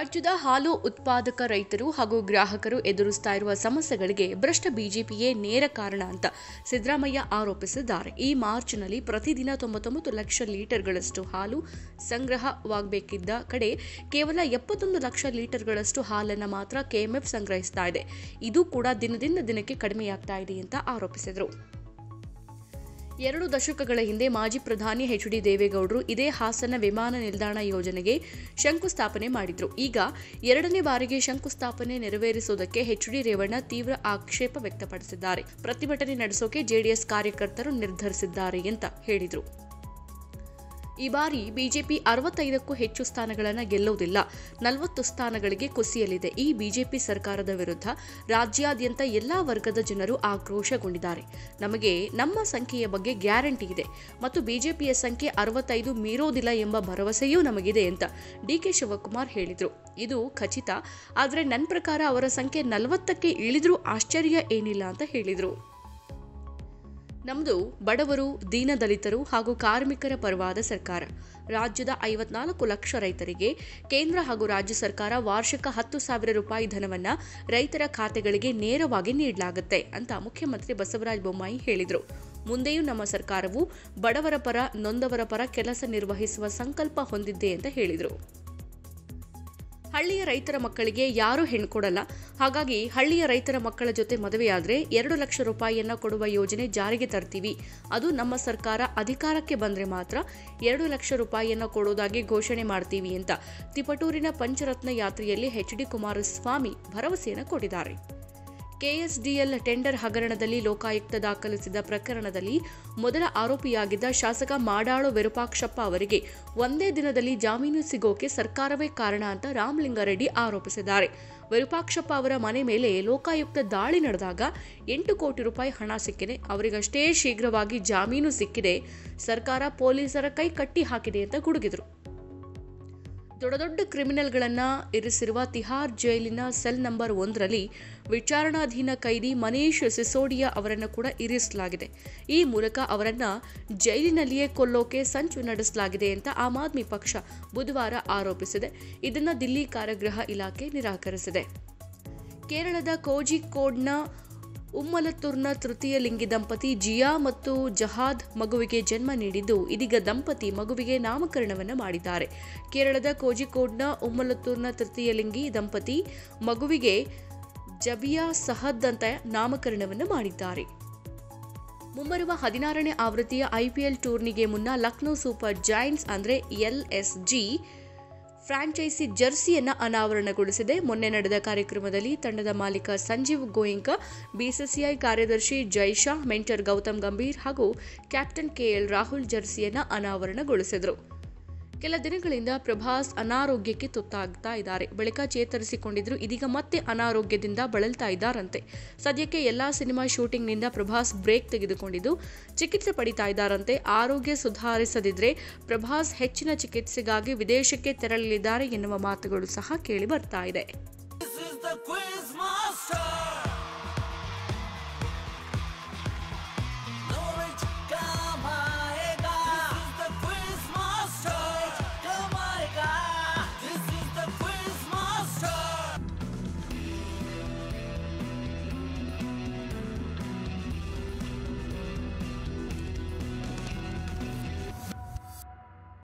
ರಾಜ್ಯದ ಹಾಲು ಉತ್ಪಾದಕ ರೈತರು ಹಾಗೂ ಗ್ರಾಹಕರು ಎದುರಿಸ್ತಾ ಇರುವ ಸಮಸ್ಯೆಗಳಿಗೆ ಭ್ರಷ್ಟ ಬಿಜೆಪಿಯೇ ನೇರ ಕಾರಣ ಅಂತ ಸಿದ್ದರಾಮಯ್ಯ ಆರೋಪಿಸಿದ್ದಾರೆ. ಈ ಮಾರ್ಚ್ನಲ್ಲಿ ಪ್ರತಿದಿನ ತೊಂಬತ್ತೊಂಬತ್ತು ಲಕ್ಷ ಲೀಟರ್ಗಳಷ್ಟು ಹಾಲು ಸಂಗ್ರಹವಾಗಬೇಕಿದ್ದ ಕಡೆ ಕೇವಲ ಎಪ್ಪತ್ತೊಂದು ಲಕ್ಷ ಲೀಟರ್ಗಳಷ್ಟು ಹಾಲನ್ನು ಮಾತ್ರ ಕೆಎಂಎಫ್ ಸಂಗ್ರಹಿಸ್ತಾ ಇದೆ. ಇದು ಕೂಡ ದಿನದಿಂದ ದಿನಕ್ಕೆ ಕಡಿಮೆಯಾಗ್ತಾ ಇದೆ ಅಂತ ಆರೋಪಿಸಿದರು. ಎರಡು ದಶಕಗಳ ಹಿಂದೆ ಮಾಜಿ ಪ್ರಧಾನಿ ಎಚ್ ಡಿ ದೇವೇಗೌಡರು ಇದೇ ಹಾಸನ ವಿಮಾನ ನಿಲ್ದಾಣ ಯೋಜನೆಗೆ ಶಂಕುಸ್ಥಾಪನೆ ಮಾಡಿದ್ರು. ಈಗ ಎರಡನೇ ಬಾರಿಗೆ ಶಂಕುಸ್ಥಾಪನೆ ನೆರವೇರಿಸುವುದಕ್ಕೆ ಎಚ್ ಡಿ ರೇವಣ್ಣ ತೀವ್ರ ಆಕ್ಷೇಪ ವ್ಯಕ್ತಪಡಿಸಿದ್ದಾರೆ. ಪ್ರತಿಭಟನೆ ನಡೆಸೋಕೆ ಜೆಡಿಎಸ್ ಕಾರ್ಯಕರ್ತರು ನಿರ್ಧರಿಸಿದ್ದಾರೆ ಅಂತ ಹೇಳಿದರು. ಈ ಬಾರಿ ಬಿಜೆಪಿ ಅರವತ್ತೈದಕ್ಕೂ ಹೆಚ್ಚು ಸ್ಥಾನಗಳನ್ನು ಗೆಲ್ಲುವುದಿಲ್ಲ. ನಲವತ್ತು ಸ್ಥಾನಗಳಿಗೆ ಕುಸಿಯಲಿದೆ. ಈ ಬಿಜೆಪಿ ಸರ್ಕಾರದ ವಿರುದ್ಧ ರಾಜ್ಯಾದ್ಯಂತ ಎಲ್ಲಾ ವರ್ಗದ ಜನರು ಆಕ್ರೋಶಗೊಂಡಿದ್ದಾರೆ. ನಮಗೆ ನಮ್ಮ ಸಂಖ್ಯೆಯ ಬಗ್ಗೆ ಗ್ಯಾರಂಟಿ ಇದೆ. ಮತ್ತು ಬಿಜೆಪಿಯ ಸಂಖ್ಯೆ ಅರವತ್ತೈದು ಮೀರೋದಿಲ್ಲ ಎಂಬ ಭರವಸೆಯೂ ನಮಗಿದೆ ಅಂತ ಡಿ ಕೆ ಶಿವಕುಮಾರ್ ಹೇಳಿದರು. ಇದು ಖಚಿತ. ಆದರೆ ನನ್ನ ಪ್ರಕಾರ ಅವರ ಸಂಖ್ಯೆ ನಲವತ್ತಕ್ಕೆ ಇಳಿದರೂ ಆಶ್ಚರ್ಯ ಏನಿಲ್ಲ ಅಂತ ಹೇಳಿದರು. ನಮ್ಮದು ಬಡವರು, ದೀನದಲಿತರು ಹಾಗೂ ಕಾರ್ಮಿಕರ ಪರವಾದ ಸರ್ಕಾರ. ರಾಜ್ಯದ ಐವತ್ನಾಲ್ಕು ಲಕ್ಷ ರೈತರಿಗೆ ಕೇಂದ್ರ ಹಾಗೂ ರಾಜ್ಯ ಸರ್ಕಾರ ವಾರ್ಷಿಕ ಹತ್ತು ಸಾವಿರ ರೂಪಾಯಿ ಧನವನ್ನ ರೈತರ ಖಾತೆಗಳಿಗೆ ನೇರವಾಗಿ ನೀಡಲಾಗುತ್ತೆ ಅಂತ ಮುಖ್ಯಮಂತ್ರಿ ಬಸವರಾಜ ಬೊಮ್ಮಾಯಿ ಹೇಳಿದರು. ಮುಂದೆಯೂ ನಮ್ಮ ಸರ್ಕಾರವು ಬಡವರ ಪರ, ನೊಂದವರ ಪರ ಕೆಲಸ ನಿರ್ವಹಿಸುವ ಸಂಕಲ್ಪ ಹೊಂದಿದೆ ಅಂತ ಹೇಳಿದರು. ಹಳ್ಳಿಯ ರೈತರ ಮಕ್ಕಳಿಗೆ ಯಾರೂ ಹೆಣ್ಣು ಕೊಡಲ್ಲ. ಹಾಗಾಗಿ ಹಳ್ಳಿಯ ರೈತರ ಮಕ್ಕಳ ಜೊತೆ ಮದುವೆಯಾದರೆ ಎರಡು ಲಕ್ಷ ರೂಪಾಯಿಯನ್ನು ಕೊಡುವ ಯೋಜನೆ ಜಾರಿಗೆ ತರ್ತೀವಿ. ಅದು ನಮ್ಮ ಸರ್ಕಾರ ಅಧಿಕಾರಕ್ಕೆ ಬಂದರೆ ಮಾತ್ರ ಎರಡು ಲಕ್ಷ ರೂಪಾಯಿಯನ್ನು ಕೊಡೋದಾಗಿ ಘೋಷಣೆ ಮಾಡ್ತೀವಿ ಅಂತ ತಿಪಟೂರಿನ ಪಂಚರತ್ನ ಯಾತ್ರೆಯಲ್ಲಿ ಎಚ್ ಡಿ ಕುಮಾರಸ್ವಾಮಿ ಭರವಸೆಯನ್ನು ಕೊಟ್ಟಿದ್ದಾರೆ. ಕೆಎಸ್ಡಿಎಲ್ ಟೆಂಡರ್ ಹಗರಣದಲ್ಲಿ ಲೋಕಾಯುಕ್ತ ದಾಖಲಿಸಿದ ಪ್ರಕರಣದಲ್ಲಿ ಮೊದಲ ಆರೋಪಿಯಾಗಿದ್ದ ಶಾಸಕ ಮಾಡಾಳು ವಿರೂಪಾಕ್ಷಪ್ಪ ಅವರಿಗೆ ಒಂದೇ ದಿನದಲ್ಲಿ ಜಾಮೀನು ಸಿಗೋಕೆ ಸರ್ಕಾರವೇ ಕಾರಣ ಅಂತ ರಾಮಲಿಂಗಾರೆಡ್ಡಿ ಆರೋಪಿಸಿದ್ದಾರೆ. ವಿರೂಪಾಕ್ಷಪ್ಪ ಅವರ ಮನೆ ಮೇಲೆ ಲೋಕಾಯುಕ್ತ ದಾಳಿ ನಡೆದಾಗ ಎಂಟು ಕೋಟಿ ರೂಪಾಯಿ ಹಣ ಸಿಕ್ಕಿದೆ. ಅವರಿಗಷ್ಟೇ ಶೀಘ್ರವಾಗಿ ಜಾಮೀನು ಸಿಕ್ಕಿದೆ. ಸರ್ಕಾರ ಪೊಲೀಸರ ಕೈ ಕಟ್ಟಿ ಹಾಕಿದೆ ಅಂತ ಗುಡುಗಿದರು. ದೊಡ್ಡ ದೊಡ್ಡ ಕ್ರಿಮಿನಲ್ಗಳನ್ನು ಇರಿಸಿರುವ ತಿಹಾರ್ ಜೈಲಿನ ಸೆಲ್ ನಂಬರ್ ಒಂದರಲ್ಲಿ ವಿಚಾರಣಾಧೀನ ಕೈದಿ ಮನೀಶ್ ಸಿಸೋಡಿಯಾ ಅವರನ್ನು ಕೂಡ ಇರಿಸಲಾಗಿದೆ. ಈ ಮೂಲಕ ಅವರನ್ನು ಜೈಲಿನಲ್ಲಿಯೇ ಕೊಲ್ಲೋಕೆ ಸಂಚು ನಡೆಸಲಾಗಿದೆ ಅಂತ ಆಮ್ ಆದ್ಮಿ ಪಕ್ಷ ಬುಧವಾರ ಆರೋಪಿಸಿದೆ. ಇದನ್ನು ದಿಲ್ಲಿ ಕಾರಾಗೃಹ ಇಲಾಖೆ ನಿರಾಕರಿಸಿದೆ. ಕೇರಳದ ಕೋಜಿಕೋಡ್ನ ಉಮ್ಮಲತ್ತೂರ್ನ ತೃತೀಯ ಲಿಂಗಿ ದಂಪತಿ ಜಿಯಾ ಮತ್ತು ಜಹಾದ್ ಮಗುವಿಗೆ ಜನ್ಮ ನೀಡಿದ್ದು, ಇದೀಗ ದಂಪತಿ ಮಗುವಿಗೆ ನಾಮಕರಣವನ್ನು ಮಾಡಿದ್ದಾರೆ. ಕೇರಳದ ಕೋಜಿಕೋಡ್ನ ಉಮ್ಮಲತ್ತೂರ್ನ ತೃತೀಯ ಲಿಂಗಿ ದಂಪತಿ ಮಗುವಿಗೆ ಜಬಿಯಾ ಸಹದ್ ಅಂತ ನಾಮಕರಣವನ್ನು ಮಾಡಿದ್ದಾರೆ. ಮುಂಬರುವ ಹದಿನಾರನೇ ಆವೃತ್ತಿಯ ಐಪಿಎಲ್ ಟೂರ್ನಿಗೆ ಮುನ್ನ ಲಕ್ನೋ ಸೂಪರ್ ಜೈಂಟ್ಸ್ ಅಂದರೆ ಎಲ್ಎಸ್ಜಿ ಫ್ರಾಂಚೈಸಿ ಜರ್ಸಿಯನ್ನು ಅನಾವರಣಗೊಳಿಸಿದೆ. ಮೊನ್ನೆ ನಡೆದ ಕಾರ್ಯಕ್ರಮದಲ್ಲಿ ತಂಡದ ಮಾಲೀಕ ಸಂಜೀವ್ ಗೋಯಿಂಕ, ಬಿಸಿಸಿಐ ಕಾರ್ಯದರ್ಶಿ ಜೈಶಾ, ಮೆಂಟರ್ ಗೌತಮ್ ಗಂಭೀರ್ ಹಾಗೂ ಕ್ಯಾಪ್ಟನ್ ಕೆಎಲ್ ರಾಹುಲ್ ಜರ್ಸಿಯನ್ನು ಅನಾವರಣಗೊಳಿಸಿದರು. ಕೆಲ ದಿನಗಳಿಂದ ಪ್ರಭಾಸ್ ಅನಾರೋಗ್ಯಕ್ಕೆ ತುತ್ತಾಗ್ತಾ ಇದ್ದಾರೆ. ಬಳಿಕ ಚೇತರಿಸಿಕೊಂಡಿದ್ರು. ಇದೀಗ ಮತ್ತೆ ಅನಾರೋಗ್ಯದಿಂದ ಬಳಲ್ತಾ ಇದ್ದಾರಂತೆ. ಸದ್ಯಕ್ಕೆ ಎಲ್ಲಾ ಸಿನಿಮಾ ಶೂಟಿಂಗ್ನಿಂದ ಪ್ರಭಾಸ್ ಬ್ರೇಕ್ ತೆಗೆದುಕೊಂಡಿದ್ದು, ಚಿಕಿತ್ಸೆ ಪಡಿತಾ ಇದ್ದಾರಂತೆ. ಆರೋಗ್ಯ ಸುಧಾರಿಸದಿದ್ರೆ ಪ್ರಭಾಸ್ ಹೆಚ್ಚಿನ ಚಿಕಿತ್ಸೆಗಾಗಿ ವಿದೇಶಕ್ಕೆ ತೆರಳಲಿದ್ದಾರೆ ಎನ್ನುವ ಮಾತುಗಳು ಸಹ ಕೇಳಿ ಬರ್ತಾ ಇದೆ.